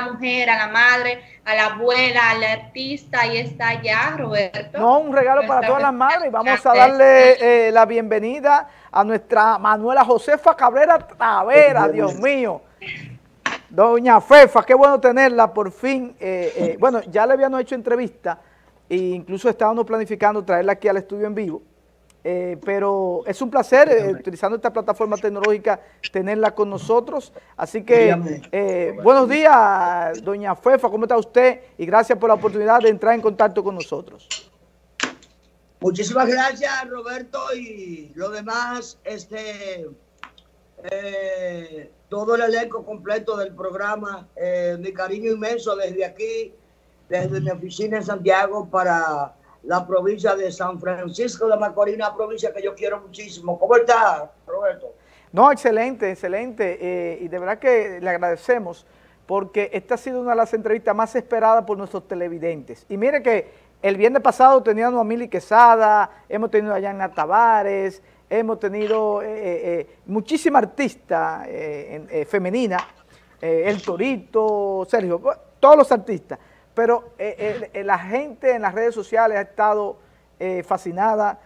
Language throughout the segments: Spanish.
la mujer, a la madre, a la abuela, al artista, ahí está ya, Roberto. No, un regalo para todas las madres. Vamos a darle eh, la bienvenida a nuestra Manuela Josefa Cabrera Tavera, Dios mío. Doña Fefa, qué bueno tenerla por fin. Eh, eh, bueno, ya le habíamos hecho entrevista e incluso estábamos planificando traerla aquí al estudio en vivo. Eh, pero es un placer, utilizando esta plataforma tecnológica, tenerla con nosotros. Así que, buenos días, doña Fefa, ¿cómo está usted? Y gracias por la oportunidad de entrar en contacto con nosotros. Muchísimas gracias, Roberto, y lo demás, este eh, todo el elenco completo del programa. Eh, mi cariño inmenso desde aquí, desde mi oficina en Santiago para la provincia de San Francisco de Macorís, una provincia que yo quiero muchísimo. ¿Cómo está, Roberto? No, excelente, excelente. Eh, y de verdad que le agradecemos porque esta ha sido una de las entrevistas más esperadas por nuestros televidentes. Y mire que el viernes pasado teníamos a Mili Quesada, hemos tenido a Yana Tavares, hemos tenido eh, eh, eh, muchísimas artistas femeninas, El Torito, Sergio, todos los artistas, pero la gente en las redes sociales ha estado fascinada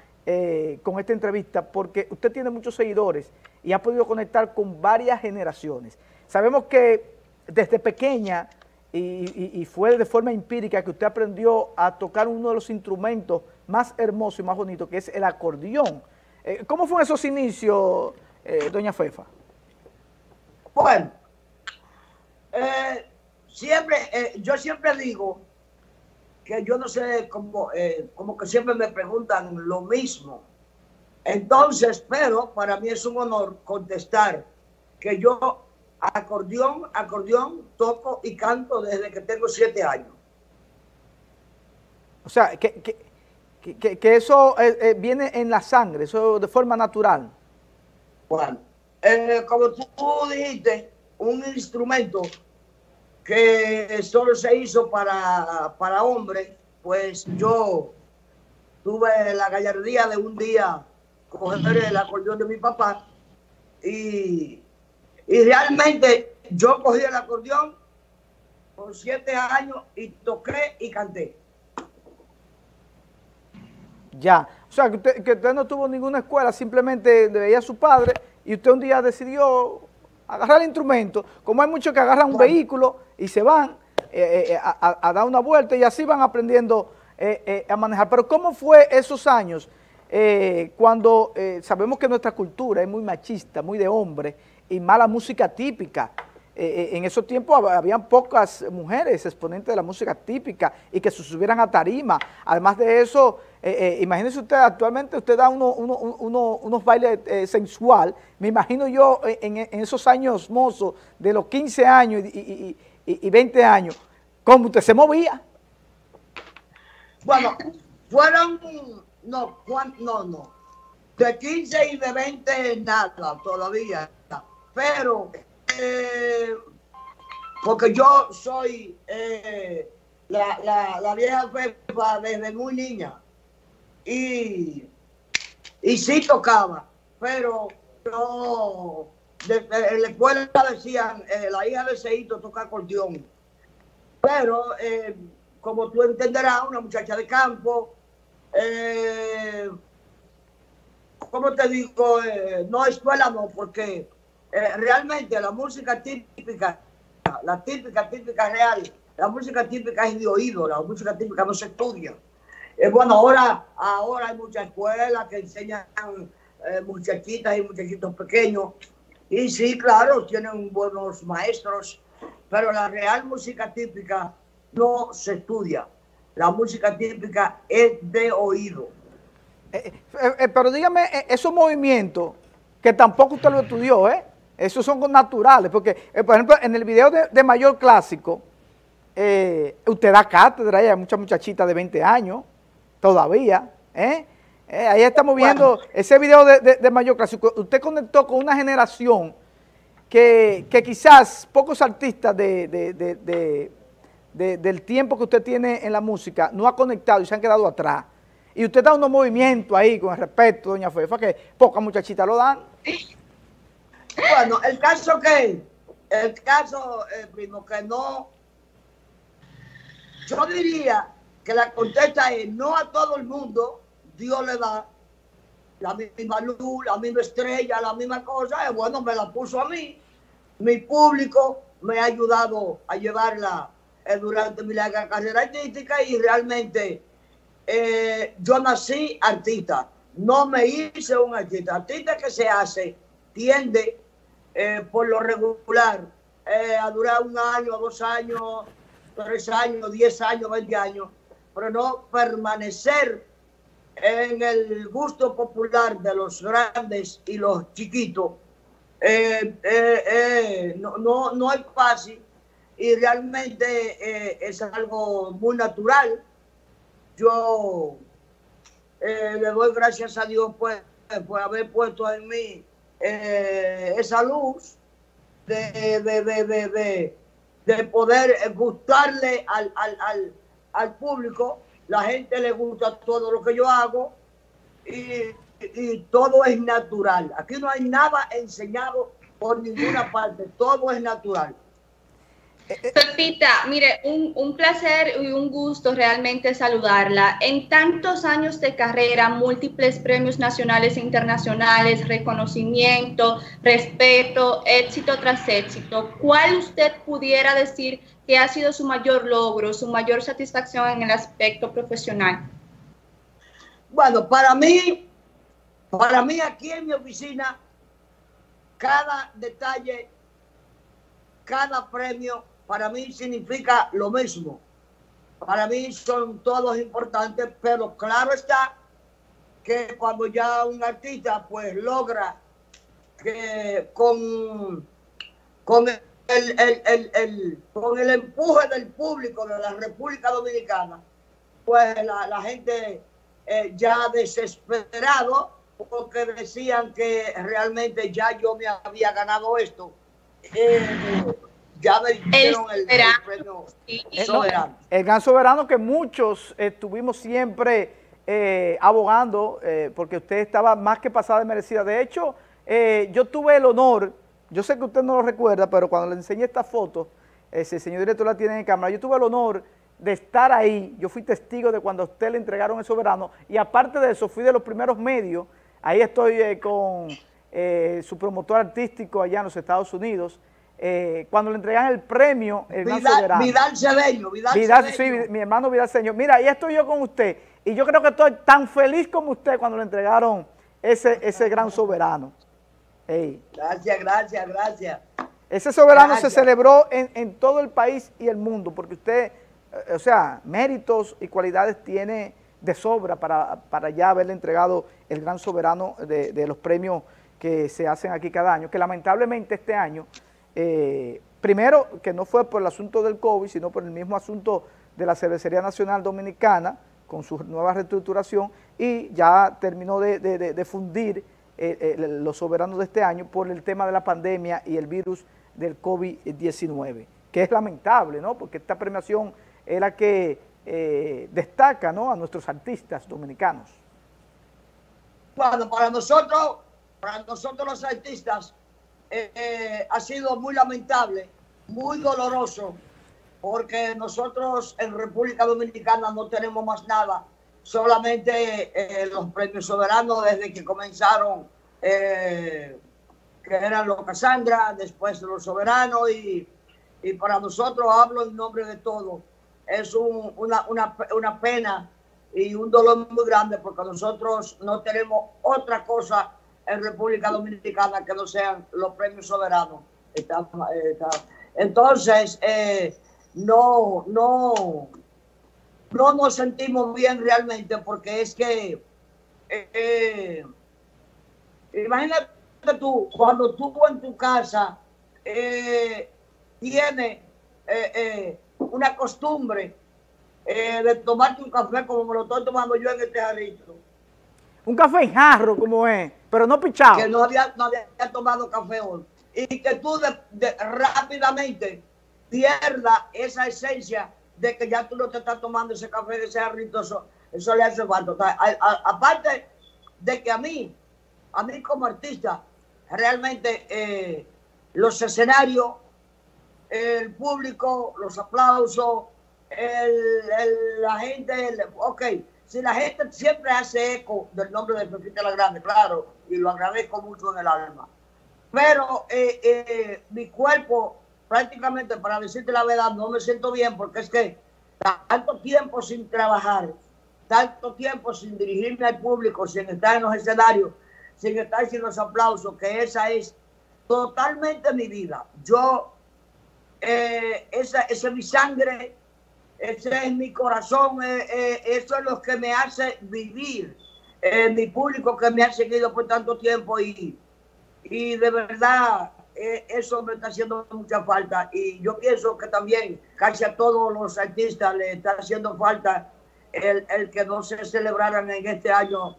con esta entrevista porque usted tiene muchos seguidores y ha podido conectar con varias generaciones. Sabemos que desde pequeña y, fue de forma empírica que usted aprendió a tocar uno de los instrumentos más hermosos y más bonitos, que es el acordeón. Eh, ¿Cómo fueron esos inicios, eh, doña Fefa? Bueno, eh, siempre, yo siempre digo que yo no sé, como, como que siempre me preguntan lo mismo. Entonces, pero para mí es un honor contestar que yo acordeón, acordeón, toco y canto desde que tengo siete años. O sea, que, que, eso eh, eh, viene en la sangre, eso de forma natural. Bueno, eh, como tú dijiste, un instrumento que solo se hizo para, para hombres, pues yo tuve la gallardía de un día coger el acordeón de mi papá y, y realmente yo cogí el acordeón con siete años y toqué y canté. Ya, o sea, que usted, no tuvo ninguna escuela, simplemente veía a su padre y usted un día decidió agarrar el instrumento, como hay muchos que agarran un vehículo y se van eh, eh, a, dar una vuelta y así van aprendiendo eh, a manejar. Pero ¿cómo fue esos años cuando sabemos que nuestra cultura es muy machista, muy de hombre y mala música típica? en esos tiempos habían pocas mujeres exponentes de la música típica y que se subieran a tarima. Además de eso, eh, eh, imagínese usted, actualmente usted da unos bailes eh, sensual, me imagino yo en, esos años mozos, de los 15 años y, 20 años, ¿cómo usted se movía? Bueno, fueron, no, no, no, de 15 y de 20 nada todavía, pero, porque yo soy la, la, la vieja fefa desde muy niña, y, y sí tocaba, pero no, en la escuela decían, eh, la hija de Seito toca acordeón, pero eh, como tú entenderás, una muchacha de campo, eh, ¿cómo te digo? no escuela no, porque realmente la música típica, la típica, típica real, la música típica es de oído, la música típica no se estudia. Eh, bueno, ahora, ahora hay muchas escuelas que enseñan eh, muchachitas y muchachitos pequeños. Y sí, claro, tienen buenos maestros, pero la real música típica no se estudia. La música típica es de oído. Eh, pero dígame, esos movimientos, que tampoco usted lo estudió, ¿eh? Esos son naturales, porque, por ejemplo, en el video de, Mayor Clásico, usted da cátedra, hay muchas muchachitas de 20 años, todavía. ¿eh? ¿Eh? ahí estamos viendo ese video de, Mayor Clásico. Usted conectó con una generación que, quizás pocos artistas de, del tiempo que usted tiene en la música no ha conectado y se han quedado atrás. Y usted da unos movimientos ahí con el respeto, doña Fefa, que pocas muchachitas lo dan. Bueno, el caso que, el caso, eh, primo, que no, yo diría que la contesta es no a todo el mundo, Dios le da la misma luz, la misma estrella, la misma cosa, y bueno, me la puso a mí. Mi público me ha ayudado a llevarla eh, durante mi larga carrera artística y realmente eh, yo nací artista, no me hice un artista. Artista que se hace tiende eh, por lo regular a durar un año, dos años, tres años, diez años, veinte años, pero no permanecer en el gusto popular de los grandes y los chiquitos. no, no, no es fácil y realmente eh, es algo muy natural. Yo eh, le doy gracias a Dios pues, por haber puesto en mí eh, esa luz de, de, de, poder gustarle al, al, al, público. La gente le gusta todo lo que yo hago y, todo es natural. Aquí no hay nada enseñado por ninguna parte, todo es natural. Pepita, mire, un, placer y un gusto realmente saludarla. En tantos años de carrera, múltiples premios nacionales e internacionales, reconocimiento, respeto, éxito tras éxito, ¿cuál usted pudiera decir que ha sido su mayor logro, su mayor satisfacción en el aspecto profesional? Bueno, para mí, para mí aquí en mi oficina, cada detalle, cada premio para mí significa lo mismo. Para mí son todos importantes, pero claro está que cuando ya un artista pues logra que con, con el, el, con el empuje del público de la República Dominicana, pues la, gente eh, ya desesperado porque decían que realmente ya yo me había ganado esto. Eh, ya me el, premio soberano. El gran soberano que muchos estuvimos siempre eh, abogando, eh, porque usted estaba más que pasada y merecida. De hecho, eh, yo tuve el honor, yo sé que usted no lo recuerda, pero cuando le enseñé esta foto, ese señor director la tiene en cámara, yo tuve el honor de estar ahí, yo fui testigo de cuando a usted le entregaron el soberano, y aparte de eso, fui de los primeros medios, ahí estoy con su promotor artístico allá en los Estados Unidos, eh, cuando le entregan el premio, el Vidal, soberano. Vidal Cedeño, Vidal, Vidal Sí, mi hermano Vidal Cedeño. Mira, y estoy yo con usted. Y yo creo que estoy tan feliz como usted cuando le entregaron ese, ese gran soberano. Gracias, gracias, gracias. Ese soberano se celebró en, en, todo el país y el mundo, porque usted, eh, o sea, méritos y cualidades tiene de sobra para, para ya haberle entregado el gran soberano de, de los premios que se hacen aquí cada año, que lamentablemente este año eh, primero, que no fue por el asunto del COVID, sino por el mismo asunto de la Cervecería Nacional Dominicana, con su nueva reestructuración, y ya terminó de, fundir eh, eh, los soberanos de este año por el tema de la pandemia y el virus del COVID-19, que es lamentable, ¿no? Porque esta premiación es la que destaca, ¿no? A nuestros artistas dominicanos. Bueno, para nosotros, para nosotros los artistas, eh, ha sido muy lamentable, muy doloroso, porque nosotros en República Dominicana no tenemos más nada, solamente eh, los premios soberanos desde que comenzaron, eh, que eran los Casandra, después los soberanos, y, y, para nosotros hablo en nombre de todos. Es una, una, una pena y un dolor muy grande porque nosotros no tenemos otra cosa en República Dominicana que no sean los premios soberanos. Entonces, eh, no, no, no nos sentimos bien realmente porque es que, eh, imagínate tú, cuando tú en tu casa eh, tienes una costumbre de tomarte un café como me lo estoy tomando yo en este jarrito. Un café en jarro, como es pero no pichado. Que no había, no había tomado café hoy. Y que tú rápidamente pierdas esa esencia de que ya tú no te estás tomando ese café de ese jarrito, eso, le hace falta. aparte de que a mí, a mí como artista, realmente eh, los escenarios, el público, los aplausos, la gente, ok, si la gente siempre hace eco del nombre de Pepita la Grande, claro, y lo agradezco mucho en el alma. Pero eh, eh, mi cuerpo, prácticamente, para decirte la verdad, no me siento bien porque es que tanto tiempo sin trabajar, tanto tiempo sin dirigirme al público, sin estar en los escenarios, sin estar sin los aplausos, que esa es totalmente mi vida. Yo, eh, esa, es mi sangre, ese es mi corazón, eh, eh, eso es lo que me hace vivir. mi público que me ha seguido por tanto tiempo y, y de verdad eso me está haciendo mucha falta. Y yo pienso que también casi a todos los artistas le está haciendo falta el, el que no se celebraran en este año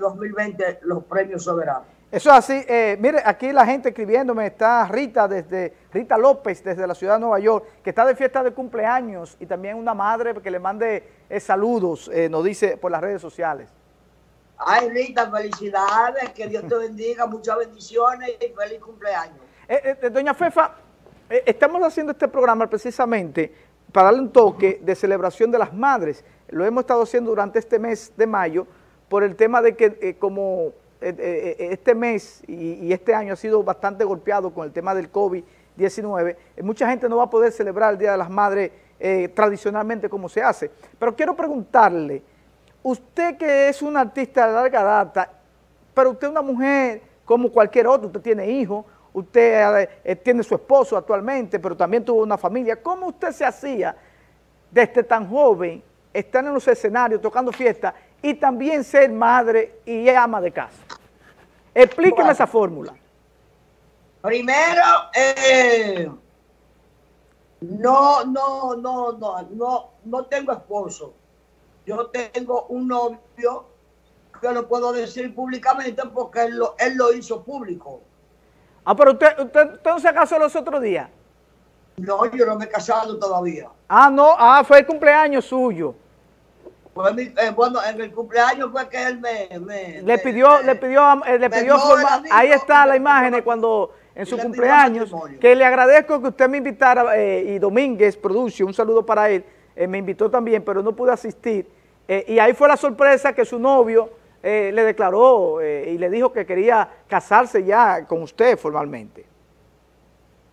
2020 los premios soberanos. Eso es así. Eh, mire, aquí la gente escribiéndome, está Rita desde Rita López desde la ciudad de Nueva York, que está de fiesta de cumpleaños y también una madre que le mande eh, saludos, eh, nos dice por las redes sociales. Ay, Rita, felicidades, que Dios te bendiga, muchas bendiciones y feliz cumpleaños. Doña Fefa, estamos haciendo este programa precisamente para darle un toque de celebración de las madres. Lo hemos estado haciendo durante este mes de mayo por el tema de que como eh, eh, eh, este mes y, este año ha sido bastante golpeado con el tema del COVID-19, mucha gente no va a poder celebrar el Día de las Madres tradicionalmente como se hace. Pero quiero preguntarle, usted que es un artista de larga data, pero usted es una mujer como cualquier otro, usted tiene hijos, usted tiene su esposo actualmente, pero también tuvo una familia, ¿cómo usted se hacía desde tan joven, estar en los escenarios, tocando fiestas, y también ser madre y ama de casa? Explíqueme esa fórmula. Primero, eh, no, no, no, no, no, no tengo esposo. Yo tengo un novio que lo puedo decir públicamente porque él lo, él lo hizo público. Ah, pero usted, usted, usted no se casó los otros días. No, yo no me he casado todavía. Ah, no, ah, fue el cumpleaños suyo. Eh, bueno, en el cumpleaños fue que él me... le pidió, le pidió, eh, le pidió ahí está la imagen cuando en su cumpleaños, que le agradezco que usted me invitara, eh, y Domínguez Producio, un saludo para él, me invitó también, pero no pude asistir, y ahí fue la sorpresa que su novio le declaró y le dijo que quería casarse ya con usted formalmente.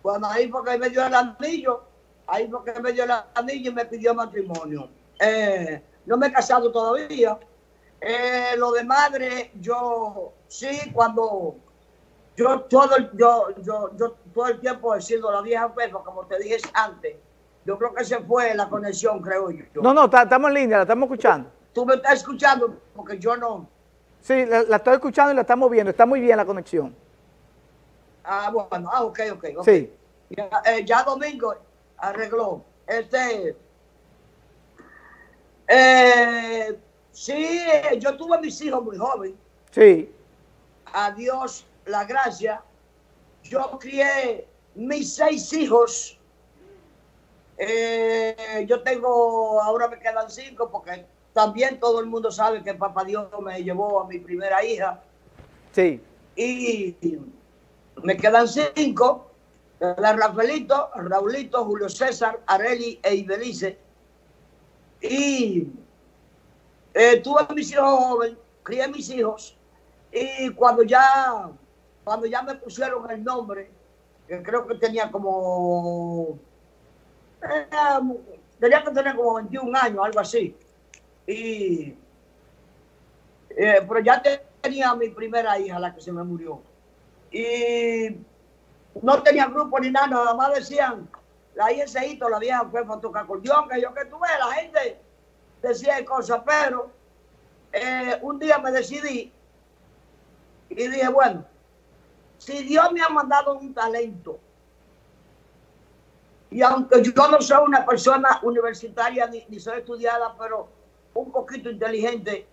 Bueno, ahí fue que me dio el anillo, ahí fue que me dio el anillo y me pidió matrimonio. Eh, no me he casado todavía. Eh, lo de madre, yo sí, cuando yo todo, el, yo, yo, yo todo el tiempo he sido la vieja perro, como te dije antes. Yo creo que se fue la conexión, creo yo. No, no, estamos en línea, la estamos escuchando. Tú me estás escuchando porque yo no. Sí, la, estoy escuchando y la estamos viendo. Está muy bien la conexión. Ah, bueno, ah, ok, ok. Sí. Ya, eh, ya Domingo arregló. Este, eh, sí, yo tuve mis hijos muy joven. Sí. A Dios la gracia. Yo crié mis seis hijos. Eh, yo tengo, ahora me quedan cinco porque también todo el mundo sabe que Papá Dios me llevó a mi primera hija. Sí. Y me quedan cinco. La Rafaelito, Raulito, Julio César, Areli e Ibelice y eh, tuve mis hijos jóvenes, crié mis hijos, y cuando ya, cuando ya me pusieron el nombre, que creo que tenía como, eh, tenía que tener como 21 años, algo así, y, eh, pero ya tenía mi primera hija, la que se me murió, y no tenía grupo ni nada, nada más decían, la ISIto, la vieja fue para tocar acordeón, que yo que tuve, la gente decía cosas, pero eh, un día me decidí y dije, bueno, si Dios me ha mandado un talento, y aunque yo no soy una persona universitaria ni, soy estudiada, pero un poquito inteligente,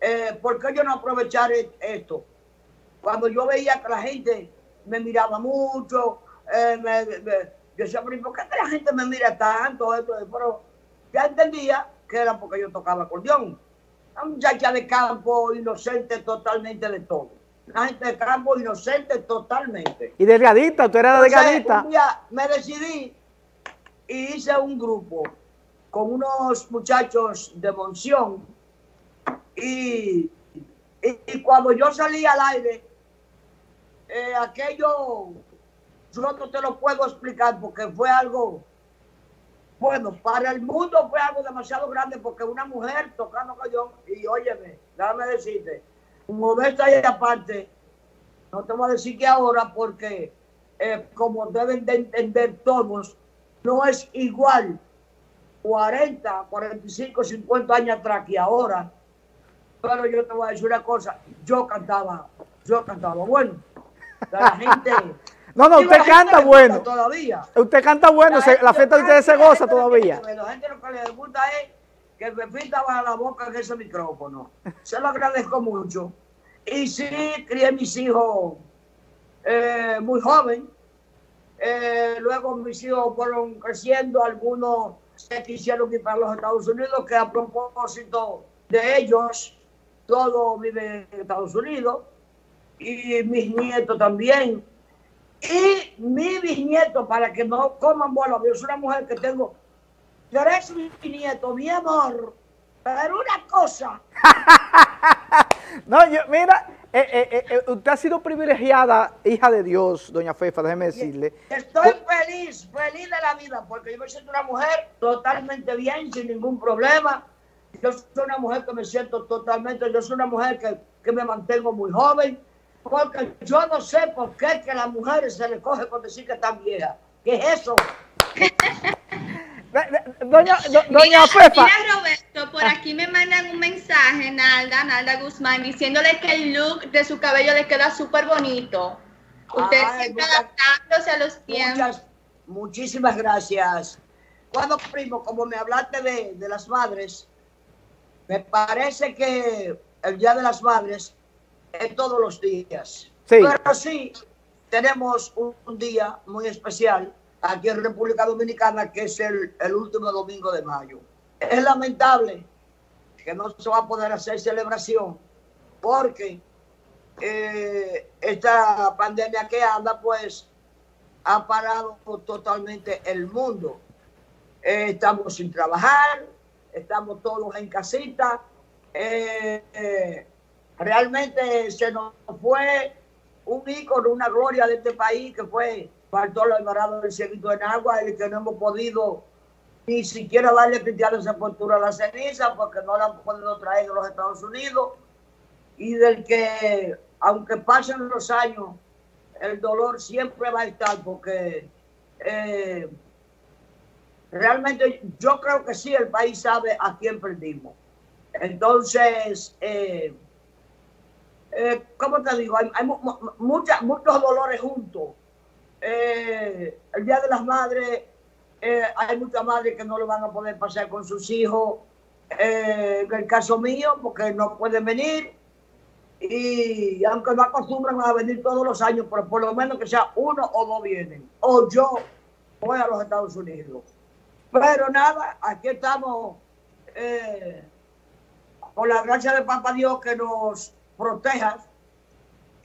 eh, ¿por qué yo no aprovechar esto? Cuando yo veía que la gente me miraba mucho, eh, me, yo decía, ¿por qué la gente me mira tanto? Esto? Pero ya entendía que era porque yo tocaba acordeón. Una muchacha de campo inocente totalmente de todo. Una gente de campo inocente totalmente. Y delgadita, tú eras delgadita. Un día me decidí y hice un grupo con unos muchachos de Monción y, y, cuando yo salí al aire, eh, aquello yo no te lo puedo explicar porque fue algo, bueno, para el mundo fue algo demasiado grande porque una mujer tocando cayón y óyeme, déjame decirte, modesta y aparte, no te voy a decir que ahora porque eh, como deben de entender todos, no es igual 40, 45, 50 años atrás que ahora. Pero yo te voy a decir una cosa, yo cantaba, yo cantaba bueno. La gente... No, no, usted canta bueno. Todavía. Usted canta bueno, la, la fiesta de ustedes se goza todavía. La gente lo que le gusta es que Pepita va a la boca en ese micrófono. Se lo agradezco mucho. Y sí, crié mis hijos eh, muy joven. Eh, luego mis hijos fueron creciendo, algunos se quisieron para los Estados Unidos, que a propósito de ellos, todo vive en Estados Unidos, y mis nietos también. Y mi bisnieto, para que no coman bola, yo soy una mujer que tengo tres bisnietos, mi amor, pero una cosa. no, yo, mira, eh, eh, eh, usted ha sido privilegiada, hija de Dios, doña Fefa, déjeme decirle. Estoy feliz, feliz de la vida, porque yo me siento una mujer totalmente bien, sin ningún problema. Yo soy una mujer que me siento totalmente, yo soy una mujer que, que me mantengo muy joven, porque yo no sé por qué que a las mujeres se les coge por decir que están viejas. ¿Qué es eso? Doña, doña Fefa. Mira, Roberto, por aquí me mandan un mensaje, Nalda, Nalda Guzmán, diciéndole que el look de su cabello le queda súper bonito. Usted siempre adaptándose a los tiempos. muchísimas gracias. Cuando, primo, como me hablaste de, de las madres, me parece que el Día de las Madres es todos los días. Sí. Pero sí, tenemos un día muy especial aquí en República Dominicana, que es el, último domingo de mayo. Es lamentable que no se va a poder hacer celebración porque eh, esta pandemia que anda, pues, ha parado totalmente el mundo. Eh, estamos sin trabajar, estamos todos en casita. Eh, realmente se nos fue un ícono, una gloria de este país que fue Bartolo Alvarado del Cieguito en Agua, el que no hemos podido ni siquiera darle cristiano sepultura a la ceniza porque no la han podido traer de los Estados Unidos y del que, aunque pasen los años, el dolor siempre va a estar porque eh, realmente yo creo que sí, el país sabe a quién perdimos. Entonces, eh, eh, ¿cómo te digo? Hay, muchos dolores juntos eh, el Día de las Madres, eh, hay muchas madres que no lo van a poder pasar con sus hijos. Eh, en el caso mío, porque no pueden venir. Y aunque no acostumbran a venir todos los años, pero por lo menos que sea uno o dos vienen. O yo voy a los Estados Unidos. Pero nada, aquí estamos con la gracia de Papa Dios que nos proteja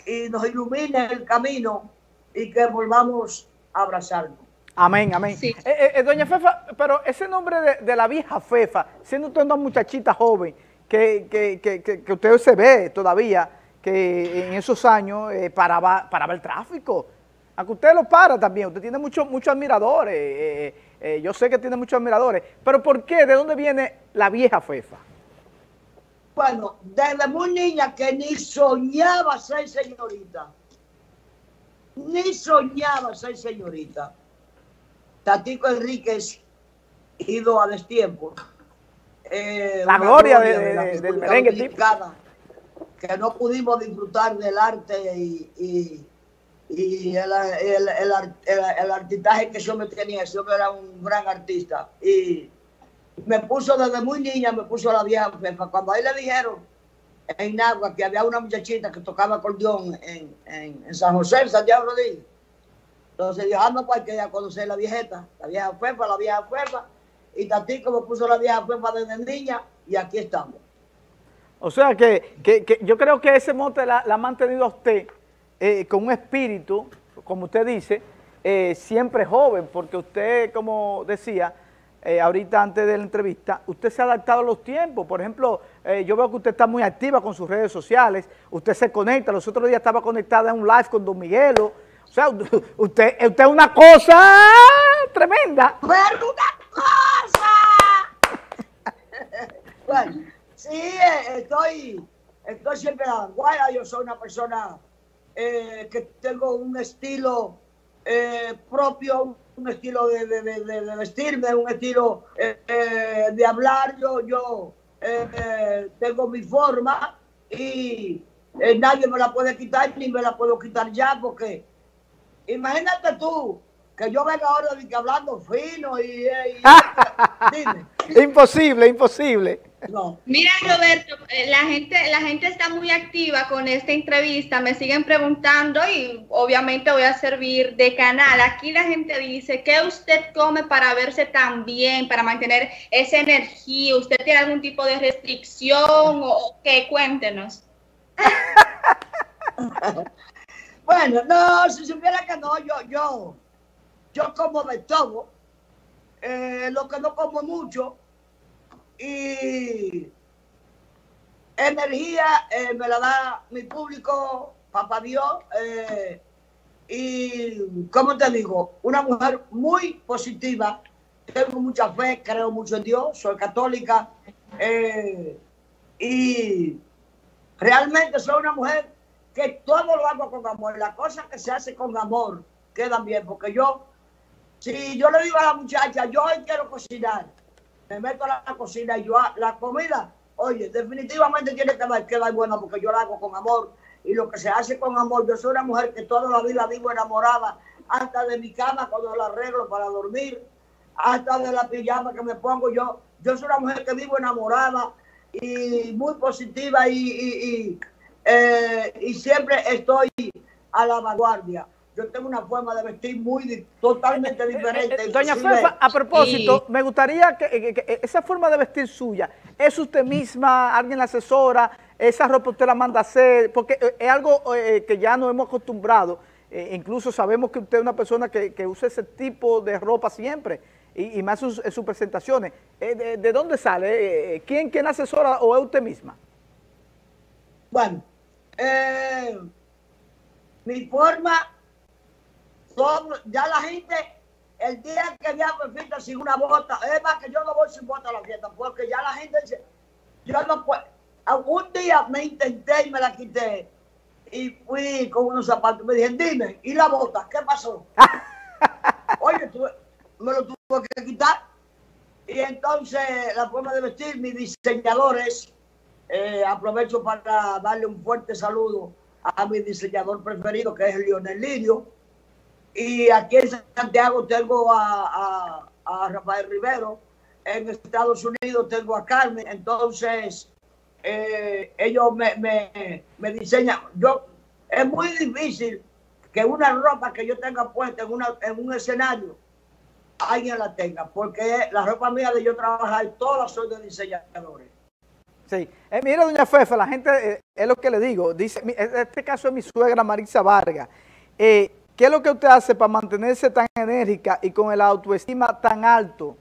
y nos ilumine el camino y que volvamos abrazarnos. Amén, amén. Eh, eh, eh, doña Fefa, pero ese nombre de, la vieja Fefa, siendo usted una muchachita joven, que, que, usted se ve todavía, que en esos años paraba, paraba el tráfico. Aunque usted lo para también, usted tiene muchos muchos admiradores, yo sé que tiene muchos admiradores, pero ¿por qué? ¿De dónde viene la vieja Fefa? Bueno, desde muy niña que ni soñaba ser señorita ni soñaba ser señorita. Tatico Enríquez, ido a destiempo. Eh, la gloria, de, del merengue Que no pudimos disfrutar del arte y, y, el, el, el, artistaje que yo me tenía. Yo era un gran artista. Y me puso desde muy niña, me puso la vieja Cuando ahí le dijeron en Nagua que había una muchachita que tocaba acordeón en, en, San José, en Santiago Rodríguez. Entonces yo ando pues que ya conocer la viejeta, la vieja fuerza, la vieja fuerza, y Tatico me puso la vieja fuerza desde niña y aquí estamos. O sea que, que, yo creo que ese monte la, ha mantenido usted eh, con un espíritu, como usted dice, eh, siempre joven, porque usted, como decía, eh, ahorita antes de la entrevista, usted se ha adaptado a los tiempos. Por ejemplo, eh, yo veo que usted está muy activa con sus redes sociales, usted se conecta, los otros días estaba conectada en un live con Don Miguelo. O sea, usted, usted es una cosa tremenda. ¡Pero una cosa! bueno, sí, eh, estoy, estoy siempre a yo soy una persona que tengo un estilo propio, un estilo de, vestirme, un estilo eh, eh, de hablar. Yo, yo eh, tengo mi forma y nadie me la puede quitar ni me la puedo quitar ya porque imagínate tú que yo venga ahora hablando fino y, imposible, imposible. Mira, Roberto, eh, la gente, la gente está muy activa con esta entrevista. Me siguen preguntando y obviamente voy a servir de canal. Aquí la gente dice, ¿qué usted come para verse tan bien, para mantener esa energía? ¿Usted tiene algún tipo de restricción o qué? Cuéntenos. bueno, no, si supiera que no, yo, yo, yo como de todo. Eh, lo que no como mucho y energía eh, me la da mi público, papá Dios, eh, y como te digo, una mujer muy positiva, tengo mucha fe, creo mucho en Dios, soy católica, eh, y realmente soy una mujer que todo lo hago con amor, las cosas que se hace con amor quedan bien, porque yo, si yo le digo a la muchacha, yo hoy quiero cocinar, me meto a la cocina y yo la comida, oye, definitivamente tiene que quedar buena porque yo la hago con amor. Y lo que se hace con amor, yo soy una mujer que toda la vida vivo enamorada, hasta de mi cama cuando la arreglo para dormir, hasta de la pijama que me pongo yo, yo soy una mujer que vivo enamorada y muy positiva y, y, eh, y siempre estoy a la vanguardia yo tengo una forma de vestir muy totalmente diferente. Doña Fefa, a propósito, me gustaría que, esa forma de vestir suya, ¿es usted misma, alguien la asesora, esa ropa usted la manda a hacer? Porque eh, es algo eh, que ya nos hemos acostumbrado, eh, incluso sabemos que usted es una persona que, usa ese tipo de ropa siempre, y, más en sus presentaciones. De, dónde sale? ¿Quién, ¿Quién asesora o es usted misma? Bueno, mi forma ya la gente, el día que ya me fiesta sin una bota, es más que yo no voy sin bota a la fiesta, porque ya la gente dice, yo no puedo. Un día me intenté y me la quité y fui con unos zapatos. Me dije, dime, ¿y la bota? ¿Qué pasó? Oye, me lo tuve que quitar. Y entonces la forma de vestir, mis diseñadores, eh, aprovecho para darle un fuerte saludo a mi diseñador preferido, que es Lionel Lirio y aquí en Santiago tengo a, Rafael Rivero, en Estados Unidos tengo a Carmen, entonces eh, ellos me, diseñan. Yo, es muy difícil que una ropa que yo tenga puesta en, una, en un escenario, alguien la tenga, porque la ropa mía de yo trabajar, todas son de diseñadores. Sí, eh, mira, doña Fefa, la gente, eh, es lo que le digo, dice, este caso es mi suegra Marisa Vargas, eh, ¿Qué es lo que usted hace para mantenerse tan enérgica y con el autoestima tan alto?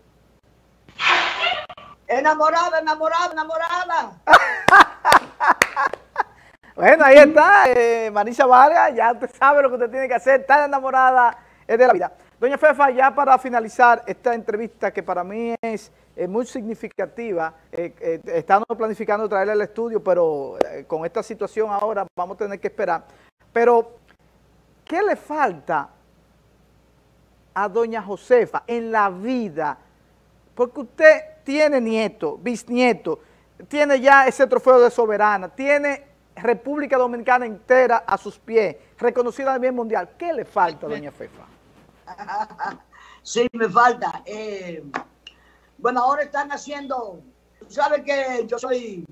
Enamorada, enamorada, enamorada. bueno, ahí está, eh, Marisa Vargas, ya usted sabe lo que usted tiene que hacer, tan enamorada es de la vida. Doña Fefa, ya para finalizar esta entrevista que para mí es muy significativa, eh, eh, estamos planificando traerle al estudio, pero con esta situación ahora vamos a tener que esperar. Pero ¿Qué le falta a doña Josefa en la vida? Porque usted tiene nieto, bisnieto, tiene ya ese trofeo de soberana, tiene República Dominicana entera a sus pies, reconocida a nivel mundial. ¿Qué le falta, doña Fefa? Sí, me falta. Eh, bueno, ahora están haciendo, ¿sabe que yo soy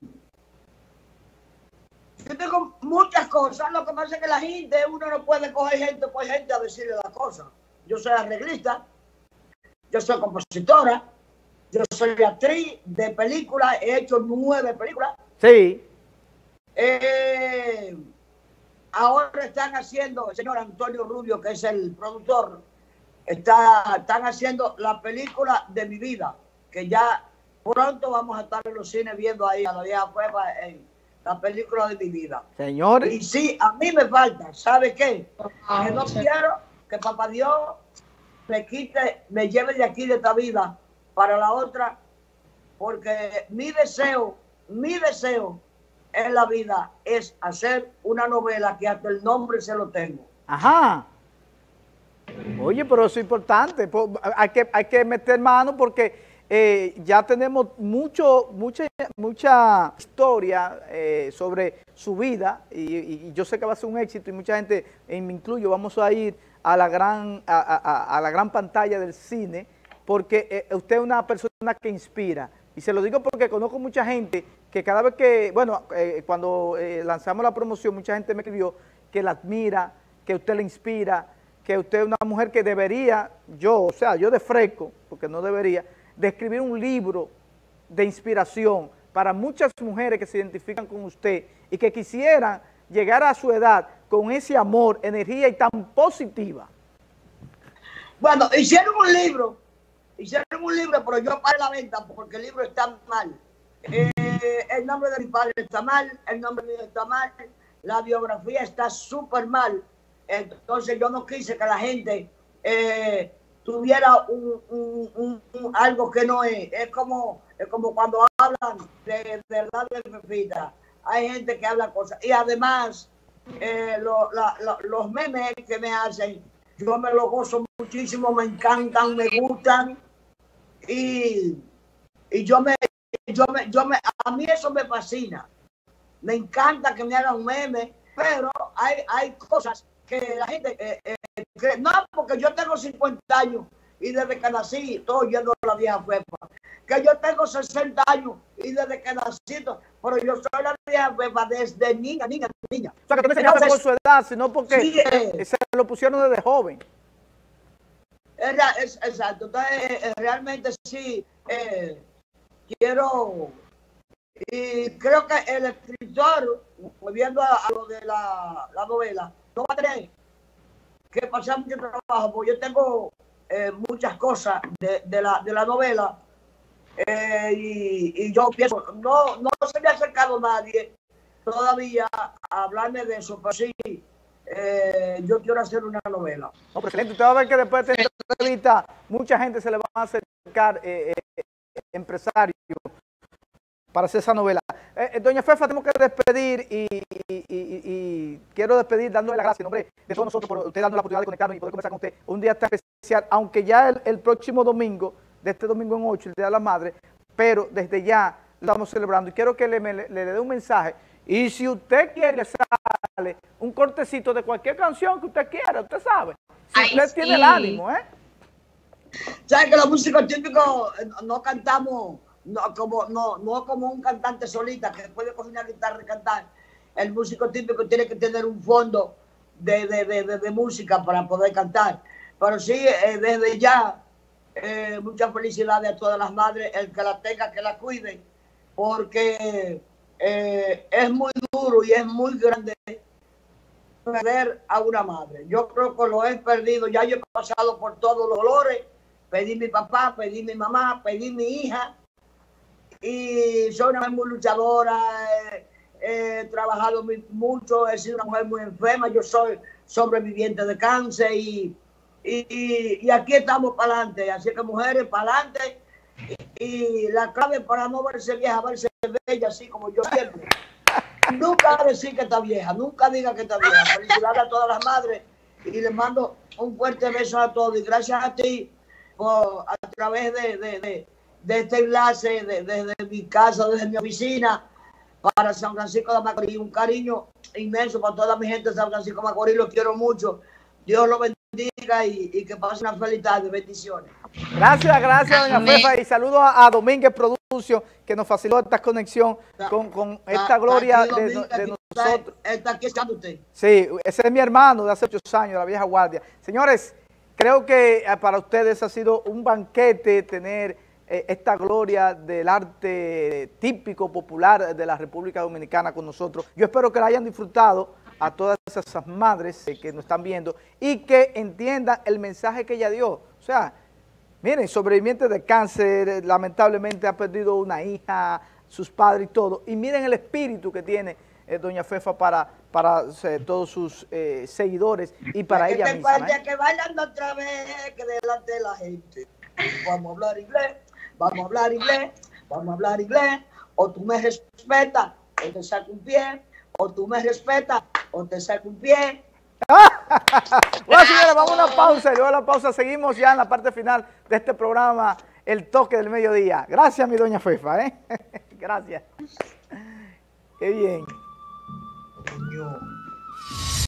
yo tengo muchas cosas, lo que pasa es que la gente, uno no puede coger gente por gente a decirle las cosas. Yo soy arreglista, yo soy compositora, yo soy actriz de películas, he hecho nueve películas. Sí. Eh, ahora están haciendo, el señor Antonio Rubio, que es el productor, está, están haciendo la película de mi vida, que ya pronto vamos a estar en los cines viendo ahí a la vieja Cueva en la película de mi vida. Señores. Y sí, a mí me falta, ¿sabe qué? Que no quiero que papá Dios me quite, me lleve de aquí de esta vida para la otra, porque mi deseo, mi deseo en la vida es hacer una novela que hasta el nombre se lo tengo. Ajá. Oye, pero eso es importante. Hay que, hay que meter mano porque eh, ya tenemos mucho, mucha, mucha historia eh, sobre su vida y, yo sé que va a ser un éxito y mucha gente, y me incluyo, vamos a ir a la gran, a, la gran pantalla del cine porque eh, usted es una persona que inspira. Y se lo digo porque conozco mucha gente que cada vez que, bueno, cuando lanzamos la promoción, mucha gente me escribió que la admira, que usted le inspira, que usted es una mujer que debería, yo, o sea, yo de fresco, porque no debería, de escribir un libro de inspiración para muchas mujeres que se identifican con usted y que quisieran llegar a su edad con ese amor, energía y tan positiva. Bueno, hicieron un libro, hicieron un libro, pero yo paré la venta porque el libro está mal. Eh, el nombre de mi padre está mal, el nombre mío está mal, la biografía está súper mal. Entonces yo no quise que la gente eh, tuviera un, algo que no es. Es como, es como cuando hablan de verdad de Pepita. Hay gente que habla cosas. Y además, eh, los memes que me hacen, yo me lo gozo muchísimo, me encantan, me gustan. Y, y yo me, yo me, yo me, a mí eso me fascina. Me encanta que me hagan memes, pero hay, hay cosas que la gente eh, eh, cree, no, porque yo tengo 50 años y desde que nací estoy yendo a la vieja fepa. Que yo tengo 60 años y desde que nací, pero yo soy la vieja fepa desde niña, niña, niña. O sea, que tú no enseñaste por su edad, sino porque eh, se lo pusieron desde joven. Es, exacto. Entonces, realmente sí, quiero y creo que el escritor, volviendo a, lo de la, novela, va a tener que pasar mucho trabajo, porque yo tengo eh, muchas cosas de, la, de la novela eh, y, yo pienso, no, no se me ha acercado nadie todavía a hablarme de eso, pero sí, eh, yo quiero hacer una novela. No, presidente, usted va a ver que después de esta entrevista mucha gente se le va a acercar empresarios para hacer esa novela. Doña Fefa, tenemos que despedir y, quiero despedir dándole las gracias en nombre de todos nosotros por usted dando la oportunidad de conectarnos y poder conversar con usted un día tan especial, aunque ya el, próximo domingo, de este domingo en 8, el Día de la Madre, pero desde ya lo estamos celebrando y quiero que le, le, dé un mensaje. Y si usted quiere, sale un cortecito de cualquier canción que usted quiera, usted sabe. Si usted tiene el ánimo, ¿eh? ¿Sabe que los músicos típicos eh, no cantamos no como, no, no como un cantante solita que puede cocinar guitarra y cantar. El músico típico tiene que tener un fondo de, de, música para poder cantar. Pero sí, eh, desde ya, eh, muchas felicidades a todas las madres, el que la tenga, que la cuide, porque eh, es muy duro y es muy grande perder a una madre. Yo creo que lo he perdido, ya yo he pasado por todos los dolores, pedí mi papá, pedí mi mamá, pedí mi hija, y soy una muy luchadora, he trabajado mucho, he sido una mujer muy enferma, yo soy sobreviviente de cáncer y, y, aquí estamos para adelante, así que mujeres para adelante y, la clave para no verse vieja, verse bella, así como yo siempre. Nunca decir que está vieja, nunca diga que está vieja. Felicidades a todas las madres y les mando un fuerte beso a todos y gracias a ti por, a través de de este enlace desde mi casa, desde mi oficina, para San Francisco de Macorís. Un cariño inmenso para toda mi gente de San Francisco de Macorís. Los quiero mucho. Dios los bendiga y, que pasen una feliz tarde. Bendiciones. Gracias, gracias, doña Fefa. Y saludo a, Domínguez Producción, que nos facilitó esta conexión con, esta gloria de, nosotros. Está aquí usted. Sí, ese es mi hermano de hace ocho años, la vieja guardia. Señores, creo que eh, para ustedes ha sido un banquete tener esta gloria del arte típico, popular de la República Dominicana con nosotros. Yo espero que la hayan disfrutado a todas esas madres que nos están viendo y que entiendan el mensaje que ella dio. O sea, miren, sobreviviente de cáncer, lamentablemente ha perdido una hija, sus padres y todo. Y miren el espíritu que tiene eh, doña Fefa para, para eh, todos sus eh, seguidores y para ella misma. Que bailan otra vez que delante de la gente. Vamos a hablar inglés, vamos a hablar inglés, vamos a hablar inglés. O tú me respetas o te saco un pie, o tú me respetas o te saco un pie. bueno, señores, vamos a una pausa y luego a la pausa seguimos ya en la parte final de este programa, El Toque del Mediodía. Gracias, mi doña Fefa, ¿eh? Gracias. Qué bien.